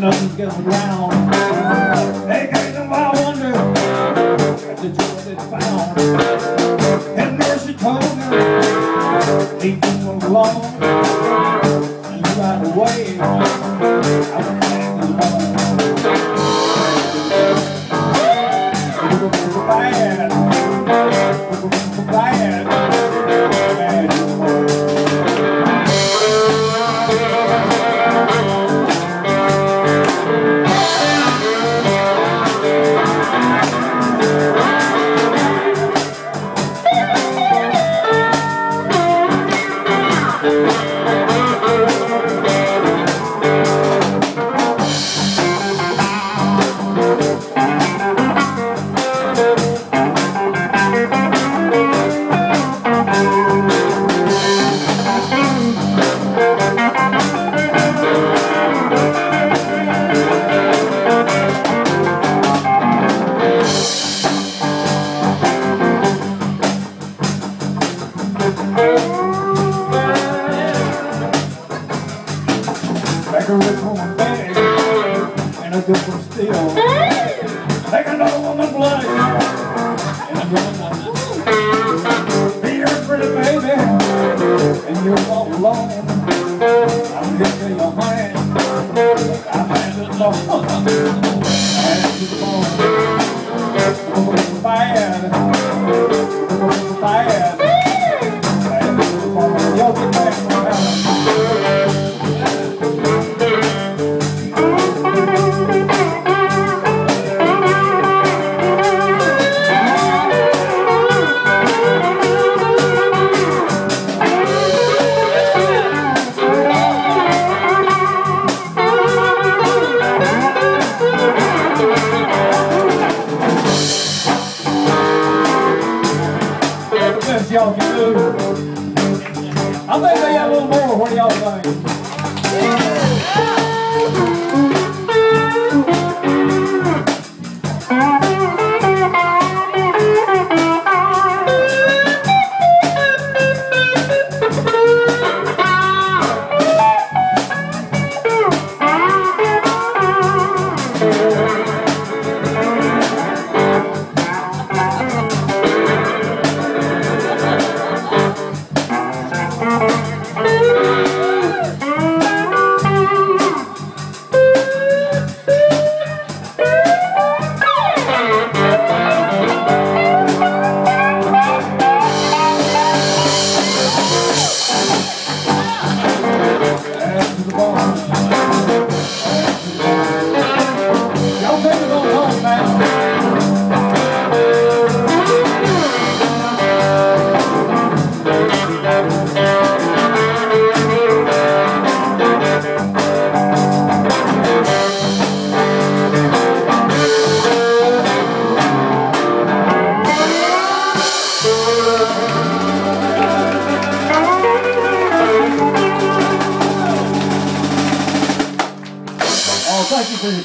Nothing's gonna Hey, hey. A rich woman bag and a good one still. Like another woman blood and good one Be your pretty baby and you're all alone. I'm here for your honey. I'm at the law. And to the bone. Bad. Bad. Y'all can do. I think they got a little more. What do y'all think? Add Oh, thank you for your